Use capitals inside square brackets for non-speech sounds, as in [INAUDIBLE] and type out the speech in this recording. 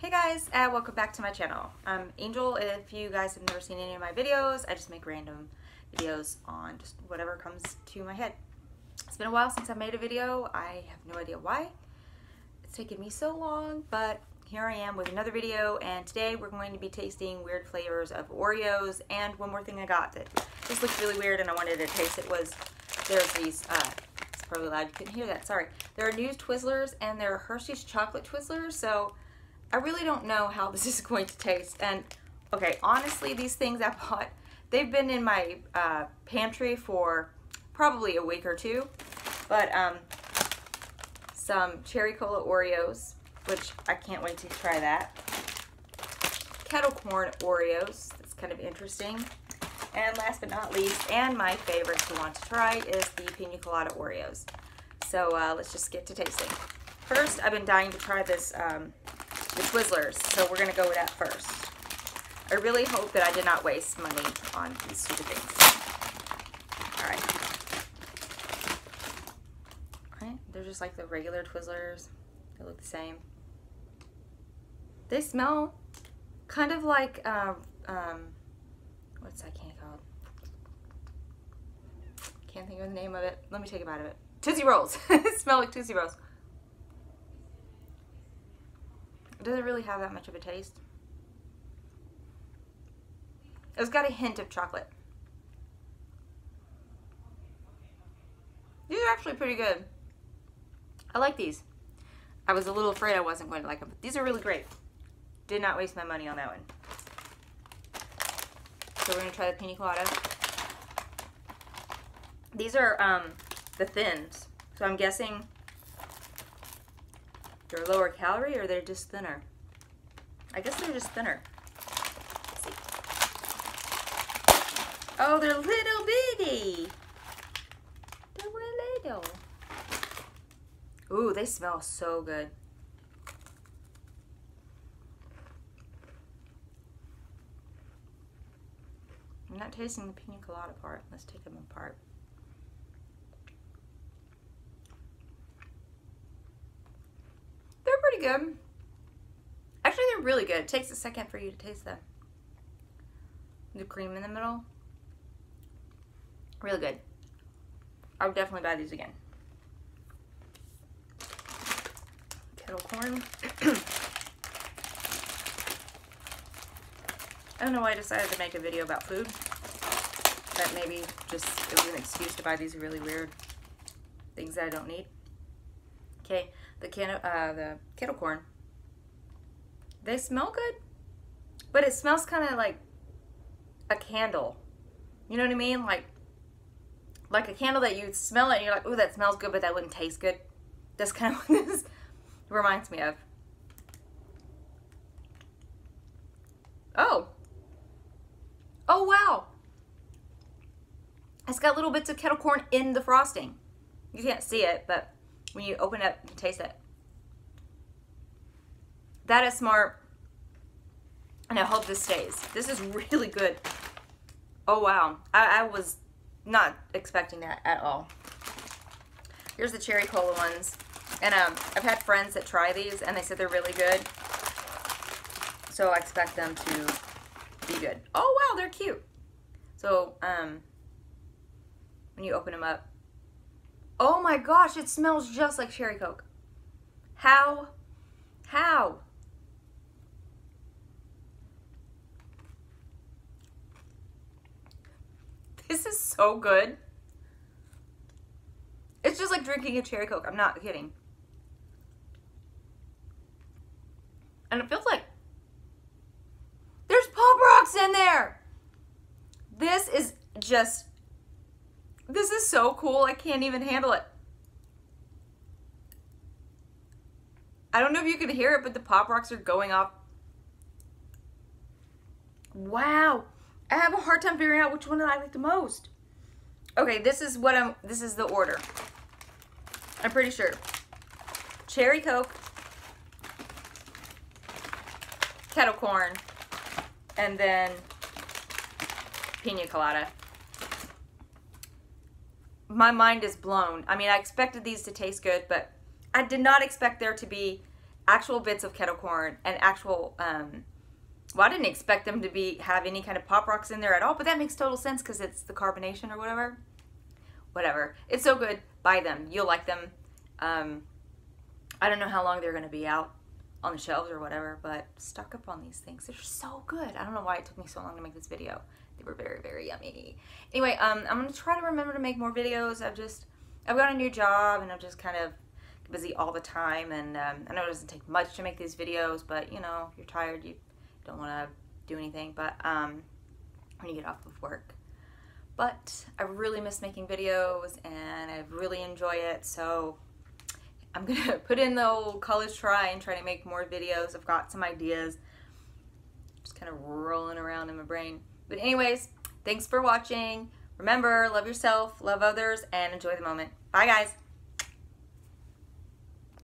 Hey guys, and welcome back to my channel. I'm Angel. If you guys have never seen any of my videos, I just make random videos on just whatever comes to my head. It's been a while since I made a video. I have no idea why. It's taken me so long, but here I am with another video, and today we're going to be tasting weird flavors of Oreos, and one more thing I got that just looks really weird and I wanted to taste it was, there's these, uh, it's probably loud, you couldn't hear that, sorry. There are new Twizzlers, and they're Hershey's Chocolate Twizzlers, so I really don't know how this [LAUGHS] is going to taste. And okay, honestly, these things I bought, they've been in my uh, pantry for probably a week or two. But um, some cherry cola Oreos, which I can't wait to try that. Kettle corn Oreos, that's kind of interesting. And last but not least, and my favorite to want to try is the Pina Colada Oreos. So uh, let's just get to tasting. First, I've been dying to try this um, the Twizzlers. So we're going to go with that first. I really hope that I did not waste money on these stupid things. Alright. Alright, they're just like the regular Twizzlers. They look the same. They smell kind of like, um, um, what's that candy called? Can't think of the name of it. Let me take a bite of it. Tootsie Rolls. [LAUGHS] smell like Tootsie Rolls. It doesn't really have that much of a taste. It's got a hint of chocolate. These are actually pretty good. I like these. I was a little afraid I wasn't going to like them, but these are really great. Did not waste my money on that one. So we're to try the pina colada. These are um, the thins. So I'm guessing they're lower calorie or they're just thinner? I guess they're just thinner. Oh, they're little bitty. They're little. Ooh, they smell so good. I'm not tasting the pina colada part. Let's take them apart. Pretty good. Actually, they're really good. It takes a second for you to taste them. The cream in the middle. Really good. I would definitely buy these again. Kettle corn. [CLEARS THROAT] I don't know why I decided to make a video about food. But maybe just it was an excuse to buy these really weird things that I don't need. Okay, the can uh, the kettle corn. They smell good, but it smells kind of like a candle. You know what I mean? Like like a candle that you smell it and you're like, oh, that smells good, but that wouldn't taste good. That's kind of [LAUGHS] what this reminds me of. Oh. Oh, wow. It's got little bits of kettle corn in the frosting. You can't see it, but when you open it up and taste it. That is smart. And I hope this stays. This is really good. Oh, wow. I, I was not expecting that at all. Here's the cherry cola ones. And um, I've had friends that try these, and they said they're really good. So I expect them to be good. Oh, wow, they're cute. So, um, when you open them up, Oh my gosh, it smells just like cherry coke. How? How? This is so good. It's just like drinking a cherry coke. I'm not kidding. And it feels like there's pop rocks in there. This is just this is so cool. I can't even handle it. I don't know if you can hear it, but the pop rocks are going off. Wow. I have a hard time figuring out which one I like the most. Okay, this is what I'm, this is the order. I'm pretty sure. Cherry Coke, kettle corn, and then pina colada my mind is blown. I mean, I expected these to taste good, but I did not expect there to be actual bits of kettle corn and actual um, well i didn't expect them to be have any kind of pop rocks in there at all but that makes total sense because it's the carbonation or whatever. Whatever. It's so good. Buy them. You'll like them. Um, i don't know how long they're going to be out on the shelves or whatever but stock up on these things. They're so good. I don't know why it took me so long to make this video they were very very yummy. Anyway um, i'm going to try to remember to make more videos. I've just i've got a new job and i'm just kind of busy all the time and um, I know it doesn't take much to make these videos but you know you're tired you don't want to do anything but um, when you get off of work. But I really miss making videos and I really enjoy it so I'm gonna [LAUGHS] put in the old college try and try to make more videos. I've got some ideas just kind of rolling around in my brain but anyways thanks for watching. Remember love yourself love others and enjoy the moment. Bye guys